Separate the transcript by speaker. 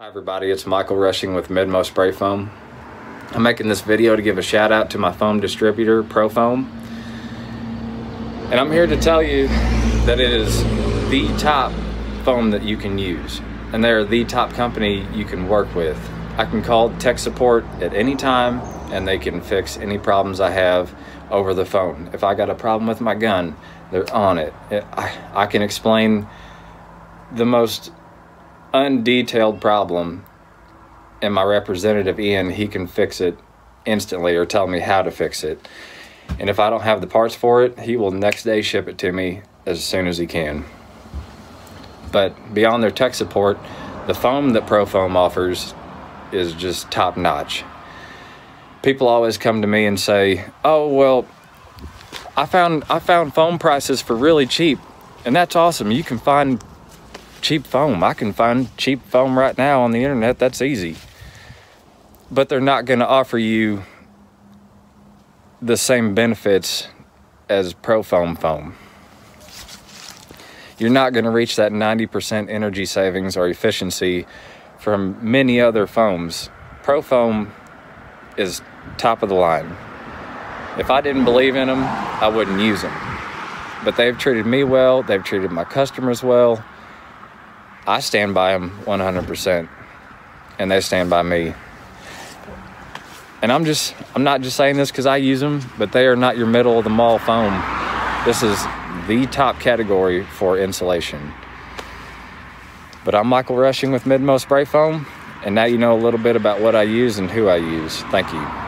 Speaker 1: Hi everybody, it's Michael Rushing with Midmo Spray Foam. I'm making this video to give a shout out to my foam distributor, ProFoam. And I'm here to tell you that it is the top foam that you can use. And they're the top company you can work with. I can call tech support at any time and they can fix any problems I have over the phone. If I got a problem with my gun, they're on it. I, I can explain the most undetailed problem and my representative Ian, he can fix it instantly or tell me how to fix it. And if I don't have the parts for it, he will next day ship it to me as soon as he can. But beyond their tech support, the foam that ProFoam offers is just top notch. People always come to me and say, "Oh, well, I found I found foam prices for really cheap." And that's awesome. You can find cheap foam. I can find cheap foam right now on the internet. That's easy. But they're not going to offer you the same benefits as ProFoam foam. You're not going to reach that 90% energy savings or efficiency from many other foams. ProFoam is top of the line. If I didn't believe in them, I wouldn't use them. But they've treated me well, they've treated my customers well I stand by them 100%, and they stand by me. And I'm just, I'm not just saying this because I use them, but they are not your middle of the mall foam. This is the top category for insulation. But I'm Michael Rushing with Midmo Spray Foam, and now you know a little bit about what I use and who I use. Thank you.